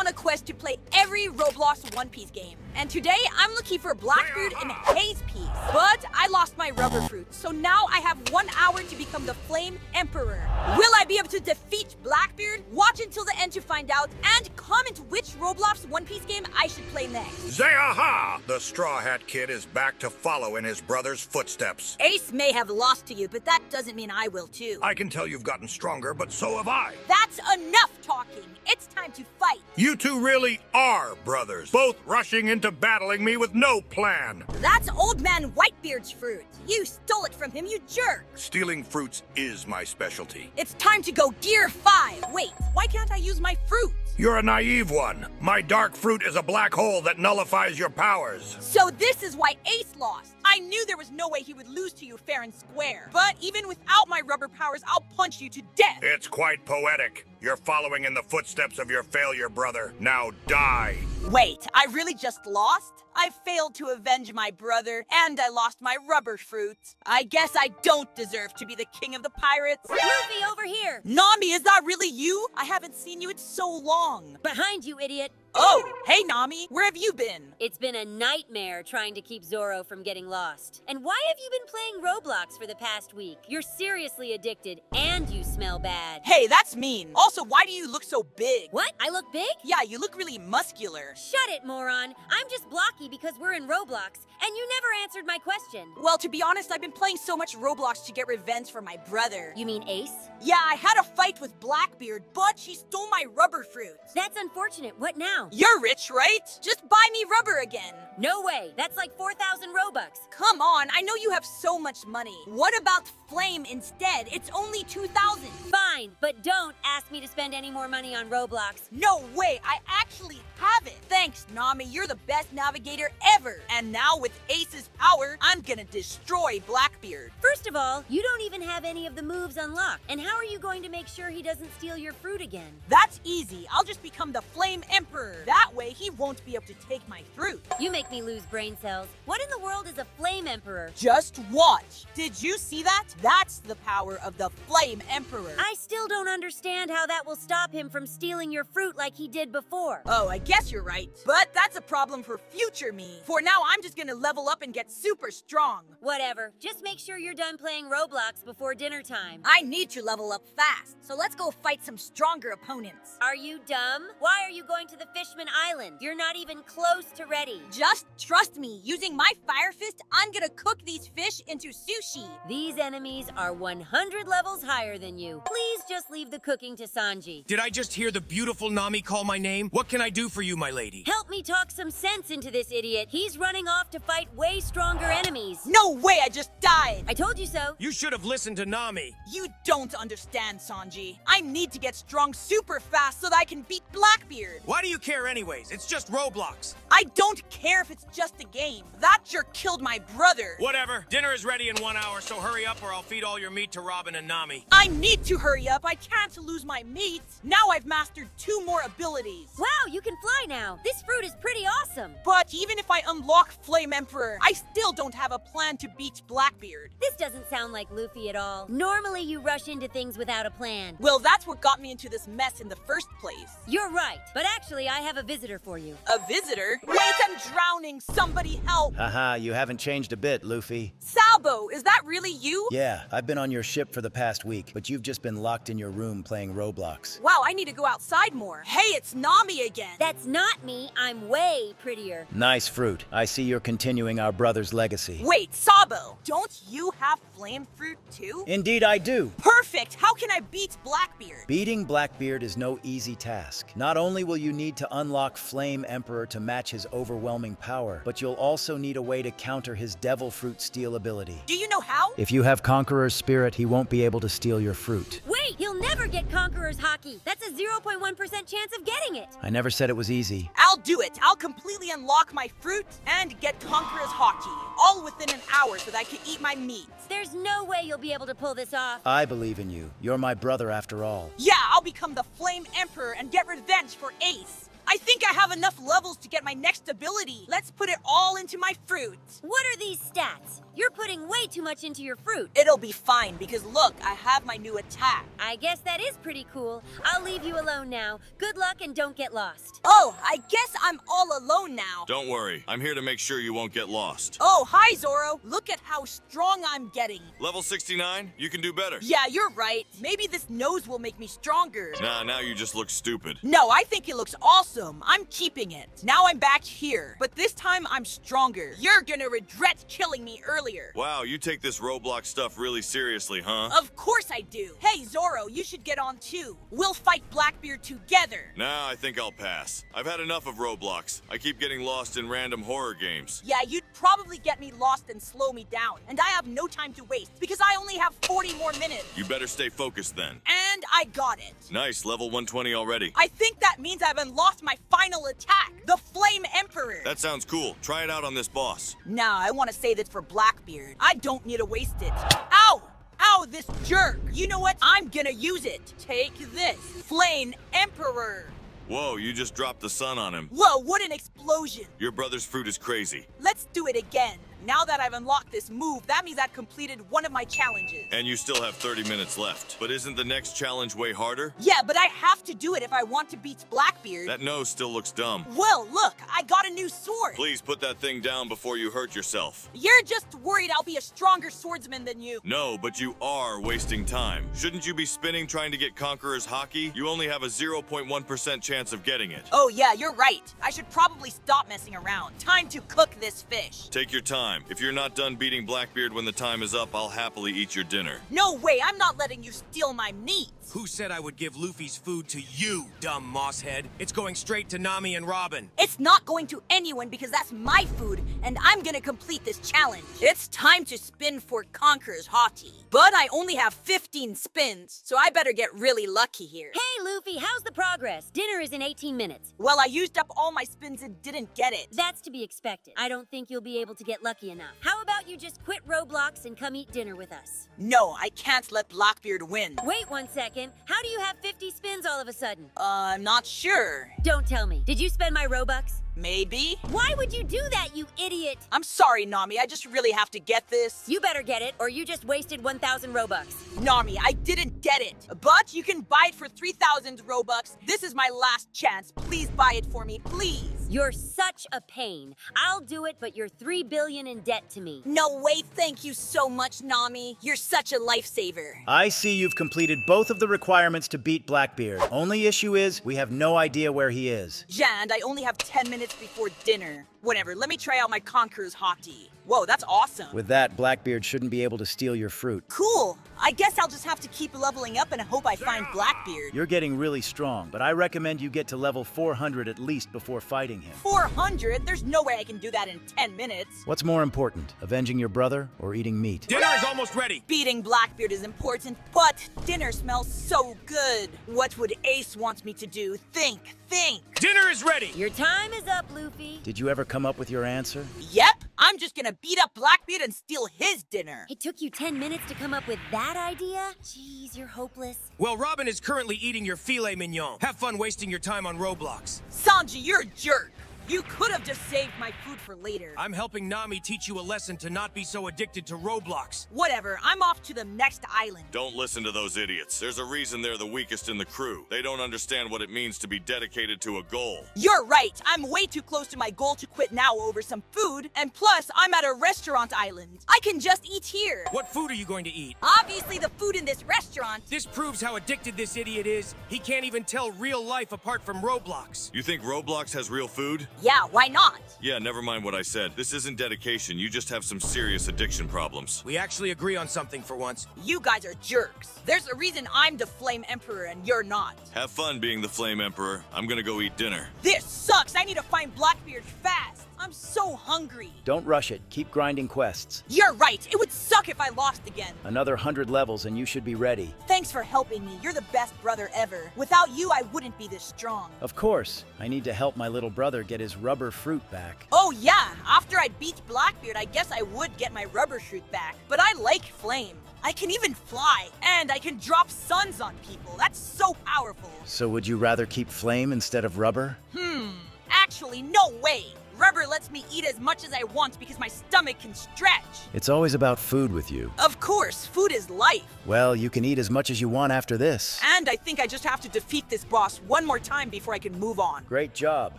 on a quest to play every Roblox One Piece game. And today I'm looking for Blackbeard and Haze Piece. But I lost my rubber fruit, so now I have one hour to become the Flame Emperor. Will I be able to defeat Blackbeard? Watch until the end to find out, and comment which Roblox One Piece game I should play next. Zehaha! The Straw Hat Kid is back to follow in his brother's footsteps. Ace may have lost to you, but that doesn't mean I will too. I can tell you've gotten stronger, but so have I. That's enough talking. It's time to fight. You two really are brothers, both rushing into battling me with no plan. That's Old Man Whitebeard's fruit. You stole it from him, you jerk. Stealing fruits is my specialty. It's time to go Gear 5. Wait, why can't I use my fruit? You're a naive one. My dark fruit is a black hole that nullifies your powers. So this is why Ace lost. I knew there was no way he would lose to you fair and square. But even without my rubber powers, I'll punch you to death. It's quite poetic. You're following in the footsteps of your failure, brother. Now die. Wait, I really just lost? I failed to avenge my brother, and I lost my rubber fruit. I guess I don't deserve to be the king of the pirates. Luffy, over here! Nami, is that really you? I haven't seen you in so long. Behind you, idiot! Oh, hey Nami, where have you been? It's been a nightmare trying to keep Zoro from getting lost. And why have you been playing Roblox for the past week? You're seriously addicted, and you smell bad. Hey, that's mean. Also, why do you look so big? What? I look big? Yeah, you look really muscular. Shut it, moron. I'm just blocky because we're in Roblox, and you never answered my question. Well, to be honest, I've been playing so much Roblox to get revenge for my brother. You mean Ace? Yeah, I had a fight with Blackbeard, but she stole my rubber fruit. That's unfortunate. What now? You're rich, right? Just buy me rubber again. No way. That's like 4,000 Robux. Come on, I know you have so much money. What about Flame instead? It's only 2,000. Fine, but don't ask me to spend any more money on Roblox. No way, I actually have it. Thanks, Nami, you're the best navigator ever. And now with Ace's power, I'm gonna destroy Blackbeard. First of all, you don't even have any of the moves unlocked. And how are you going to make sure he doesn't steal your fruit again? That's easy. I'll just become the Flame Emperor. That way, he won't be able to take my fruit. You make me lose brain cells. What in the world is a flame emperor? Just watch. Did you see that? That's the power of the Flame Emperor. I still don't understand how that will stop him from stealing your fruit like he did before. Oh, I guess you're right. But that's a problem for future me. For now, I'm just gonna level up and get super strong. Whatever. Just make sure you're done playing Roblox before dinner time. I need to level up fast, so let's go fight some stronger opponents. Are you dumb? Why are you going to the Fishman Island? You're not even close to ready. Just trust me. Using my Fire Fist, I'm gonna cook these fish into sushi. These enemies are 100 levels higher than you. Please just leave the cooking to Sanji. Did I just hear the beautiful Nami call my name? What can I do for you, my lady? Help me talk some sense into this idiot. He's running off to fight way stronger enemies. No way, I just died. I told you so. You should have listened to Nami. You don't understand, Sanji. I need to get strong super fast so that I can beat Blackbeard. Why do you care anyways? It's just Roblox. I don't care if it's just a game. That jerk killed my brother. Whatever. Dinner is ready in one hour, so hurry up or I'll feed all your meat to Robin and Nami. I need to hurry up. I can't lose my meat. Now I've mastered two more abilities. Wow, you can fly now. This fruit is pretty awesome. But even if I unlock Flame Emperor, I still don't have a plan to beat Blackbeard. This doesn't sound like Luffy at all. Normally you rush into things without a plan. Well, that's what got me into this mess in the first place. You're right, but actually I have a visitor for you. A visitor? Wait, I'm drowning. Somebody help. Haha, you haven't changed a bit, Luffy. Sabo, is that really you? Yeah, I've been on your ship for the past week, but you've just been locked in your room playing Roblox. Wow, I need to go outside more. Hey, it's Nami again. That's not me. I'm way prettier. Nice fruit. I see you're continuing our brother's legacy. Wait, Sabo, don't you have flame fruit too? Indeed, I do. Perfect! How can I beat Blackbeard? Beating Blackbeard is no easy task. Not only will you need to unlock Flame Emperor to match his overwhelming power, but you'll also need a way to counter his Devil Fruit steal ability. Do you know how? If you have Conqueror's Spirit, he won't be able to steal your fruit. Wait, he'll never get Conqueror's Haki. That's a 0.1% chance of getting it. I never said it was easy. I'll do it. I'll completely unlock my fruit and get Conqueror's Haki, all within an hour so that I can eat my meat. There's no way you'll be able to pull this off. I believe in you. You're my brother after all. Yeah, I'll become the Flame Emperor and get revenge for Ace. I think I have enough levels to get my next ability. Let's put it all into my fruit. What are these stats? You're putting way too much into your fruit. It'll be fine because look, I have my new attack. I guess that is pretty cool. I'll leave you alone now. Good luck and don't get lost. Oh, I guess I'm all alone now. Don't worry, I'm here to make sure you won't get lost. Oh, hi, Zoro. Look at how strong I'm getting. Level 69? You can do better. Yeah, you're right. Maybe this nose will make me stronger. Nah, now you just look stupid. No, I think it looks awesome. I'm keeping it. Now I'm back here, but this time I'm stronger. You're gonna regret killing me earlier. Wow, you take this Roblox stuff really seriously, huh? Of course I do. Hey, Zoro, you should get on too. We'll fight Blackbeard together. Nah, I think I'll pass. I've had enough of Roblox. I keep getting lost in random horror games. Yeah, you'd probably get me lost and slow me down, and I have no time to waste because I only have 40 more minutes. You better stay focused then. And I got it. Nice, level 120 already. I think that means I've unlocked my final attack, the Flame Emperor. That sounds cool. Try it out on this boss. Nah, I want to say this for Blackbeard. I don't need to waste it. Ow! Ow, this jerk! You know what? I'm gonna use it. Take this. Flame Emperor. Whoa, you just dropped the sun on him. Whoa, what an explosion. Your brother's fruit is crazy. Let's do it again. Now that I've unlocked this move, that means I've completed one of my challenges. And you still have 30 minutes left. But isn't the next challenge way harder? Yeah, but I have to do it if I want to beat Blackbeard. That nose still looks dumb. Well, look, I got a new sword. Please put that thing down before you hurt yourself. You're just worried I'll be a stronger swordsman than you. No, but you are wasting time. Shouldn't you be spinning trying to get Conqueror's Haki? You only have a 0.1% chance of getting it. Oh, yeah, you're right. I should probably stop messing around. Time to cook this fish. Take your time. If you're not done beating Blackbeard when the time is up, I'll happily eat your dinner. No way, I'm not letting you steal my meat. Who said I would give Luffy's food to you, dumb mosshead? It's going straight to Nami and Robin. It's not going to anyone because that's my food, and I'm gonna complete this challenge. It's time to spin for Conqueror's Haki. But I only have 15 spins, so I better get really lucky here. Hey, Luffy, how's the progress? Dinner is in 18 minutes. Well, I used up all my spins and didn't get it. That's to be expected. I don't think you'll be able to get lucky enough. How about you just quit Roblox and come eat dinner with us? No, I can't let Blackbeard win. Wait one second. How do you have 50 spins all of a sudden? Uh, I'm not sure. Don't tell me. Did you spend my Robux? Maybe? Why would you do that, you idiot? I'm sorry, Nami. I just really have to get this. You better get it, or you just wasted 1,000 Robux. Nami, I didn't get it. But you can buy it for 3,000 Robux. This is my last chance. Please buy it for me, please. You're such a pain. I'll do it, but you're 3 billion in debt to me. No way, thank you so much, Nami. You're such a lifesaver. I see you've completed both of the requirements to beat Blackbeard. Only issue is, we have no idea where he is. Jan, I only have 10 minutes before dinner. Whatever, let me try out my Conqueror's Haki. Whoa, that's awesome. With that, Blackbeard shouldn't be able to steal your fruit. Cool. I guess I'll just have to keep leveling up and hope I find Blackbeard. You're getting really strong, but I recommend you get to level 400 at least before fighting him. 400? There's no way I can do that in 10 minutes. What's more important, avenging your brother or eating meat? Dinner is almost ready. Beating Blackbeard is important, but dinner smells so good. What would Ace want me to do? Think, think. Dinner is ready. Your time is up, Luffy. Did you ever come up with your answer? Yep, I'm just gonna beat up Blackbeard and steal his dinner. It took you 10 minutes to come up with that idea? Jeez, you're hopeless. Well, Robin is currently eating your filet mignon. Have fun wasting your time on Roblox. Sanji, you're a jerk. You could have just saved my food for later. I'm helping Nami teach you a lesson to not be so addicted to Roblox. Whatever, I'm off to the next island. Don't listen to those idiots. There's a reason they're the weakest in the crew. They don't understand what it means to be dedicated to a goal. You're right. I'm way too close to my goal to quit now over some food. And plus, I'm at a restaurant island. I can just eat here. What food are you going to eat? Obviously, the food in this restaurant. This proves how addicted this idiot is. He can't even tell real life apart from Roblox. You think Roblox has real food? Yeah, why not? Yeah, never mind what I said. This isn't dedication. You just have some serious addiction problems. We actually agree on something for once. You guys are jerks. There's a reason I'm the Flame Emperor and you're not. Have fun being the Flame Emperor. I'm gonna go eat dinner. This sucks. I need to find Blackbeard fast. I'm so hungry. Don't rush it. Keep grinding quests. You're right. It would suck if I lost again. Another 100 levels and you should be ready. Thanks for helping me. You're the best brother ever. Without you, I wouldn't be this strong. Of course, I need to help my little brother get his rubber fruit back. Oh, yeah. After I beat Blackbeard, I guess I would get my rubber fruit back. But I like Flame. I can even fly, and I can drop suns on people. That's so powerful. So would you rather keep flame instead of rubber? Hmm, Actually, no way! Rubber lets me eat as much as I want because my stomach can stretch. It's always about food with you. Of course, food is life. Well, you can eat as much as you want after this. And I think I just have to defeat this boss one more time before I can move on. Great job.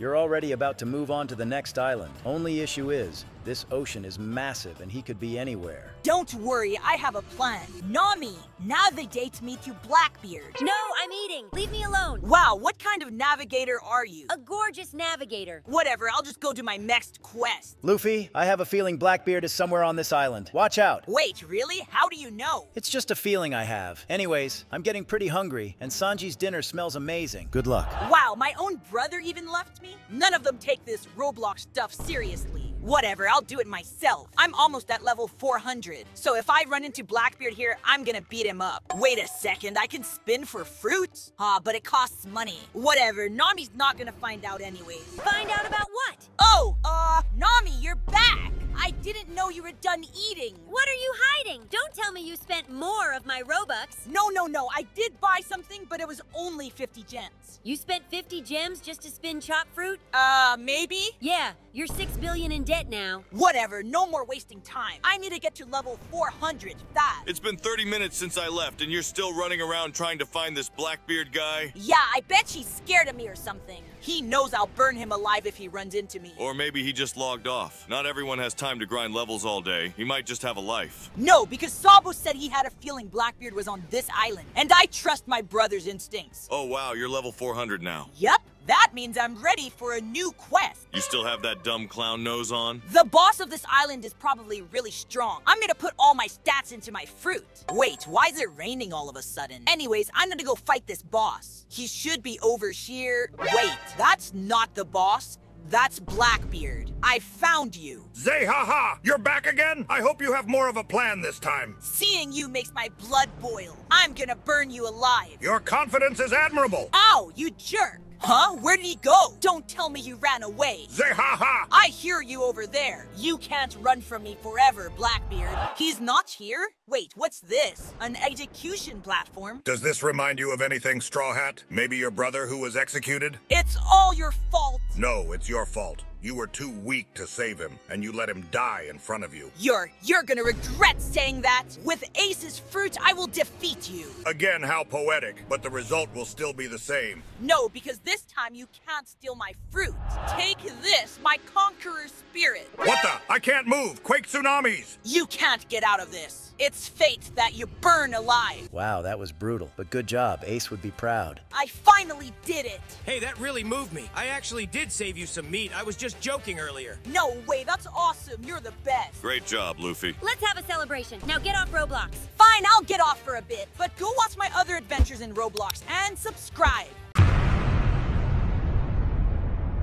You're already about to move on to the next island. Only issue is, this ocean is massive and he could be anywhere. Don't worry, I have a plan. Nami, navigate me to Blackbeard. No, I'm eating. Leave me alone. Wow, what kind of navigator are you? A gorgeous navigator. Whatever, I'll just go do my next quest. Luffy, I have a feeling Blackbeard is somewhere on this island. Watch out. Wait, really? How do you know? It's just a feeling I have. Anyways, I'm getting pretty hungry, and Sanji's dinner smells amazing. Good luck. Wow, my own brother even left me? None of them take this Roblox stuff seriously. Whatever, I'll do it myself. I'm almost at level 400, so if I run into Blackbeard here, I'm gonna beat him up. Wait a second, I can spin for fruit? Ah, but it costs money. Whatever, Nami's not gonna find out anyways. Find out about what? Oh, uh, Nami, you're back! I didn't know you were done eating. What are you hiding? Don't tell me you spent more of my Robux. No, no, no, I did buy something, but it was only 50 gems. You spent 50 gems just to spin chop fruit? Uh, maybe? Yeah, you're 6 billion in debt now. Whatever, no more wasting time. I need to get to level 400 fast. It's been 30 minutes since I left, and you're still running around trying to find this Blackbeard guy? Yeah, I bet she's scared of me or something. He knows I'll burn him alive if he runs into me. Or maybe he just logged off. Not everyone has time to grind levels all day. He might just have a life. No, because Sabo said he had a feeling Blackbeard was on this island, and I trust my brother's instincts. Oh wow, you're level 400 now. Yep, that means I'm ready for a new quest. You still have that dumb clown nose on? The boss of this island is probably really strong. I'm gonna put all my stats into my fruit. Wait, why is it raining all of a sudden? Anyways, I'm gonna go fight this boss. He should be over here. Wait, that's not the boss. That's Blackbeard. I found you. Zehaha! You're back again? I hope you have more of a plan this time. Seeing you makes my blood boil. I'm gonna burn you alive. Your confidence is admirable. Ow, you jerk! Huh? Where did he go? Don't tell me you ran away. Zehaha! I hear you over there. You can't run from me forever, Blackbeard. He's not here? Wait, what's this? An execution platform? Does this remind you of anything, Straw Hat? Maybe your brother who was executed? It's all your fault. No, it's your fault. You were too weak to save him, and you let him die in front of you. You're you're gonna regret saying that. With Ace's fruit, I will defeat you. Again, how poetic, but the result will still be the same. No, because this time you can't steal my fruit. Take this, my conqueror spirit. What the? I can't move! Quake tsunamis! You can't get out of this. It's fate that you burn alive. Wow, that was brutal. But good job. Ace would be proud. I finally did it. Hey, that really moved me. I actually did save you some meat. I was just joking earlier. No way, that's awesome. You're the best. Great job, Luffy. Let's have a celebration. Now get off Roblox. Fine, I'll get off for a bit, but go watch my other adventures in Roblox and subscribe.